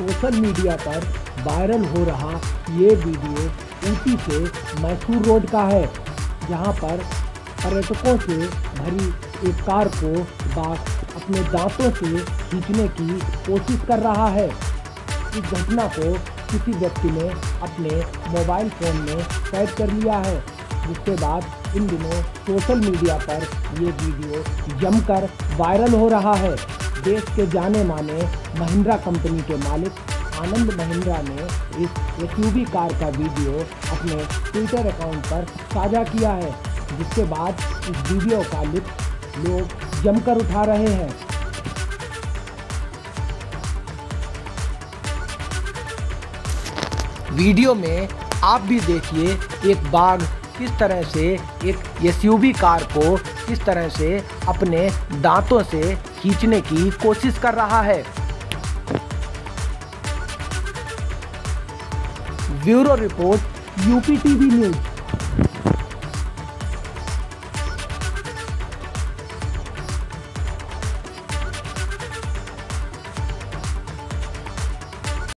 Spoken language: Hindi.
सोशल मीडिया पर वायरल हो रहा ये वीडियो ऊटी से मैसूर रोड का है, जहाँ पर पर्यटकों से भरी एक कार को बाघ अपने दांतों से खींचने की कोशिश कर रहा है। इस घटना को किसी व्यक्ति ने अपने मोबाइल फ़ोन में कैद कर लिया है, जिसके बाद इन दिनों सोशल मीडिया पर ये वीडियो जमकर वायरल हो रहा है। देश के जाने माने महिंद्रा कंपनी के मालिक आनंद महिंद्रा ने इस एस कार का वीडियो अपने ट्विटर अकाउंट पर साझा किया है, जिसके बाद इस वीडियो का लुत्फ लोग जमकर उठा रहे हैं। वीडियो में आप भी देखिए एक बाघ किस तरह से एक एस कार को किस तरह से अपने दांतों से खींचने की कोशिश कर रहा है। Bureau report UP TV news.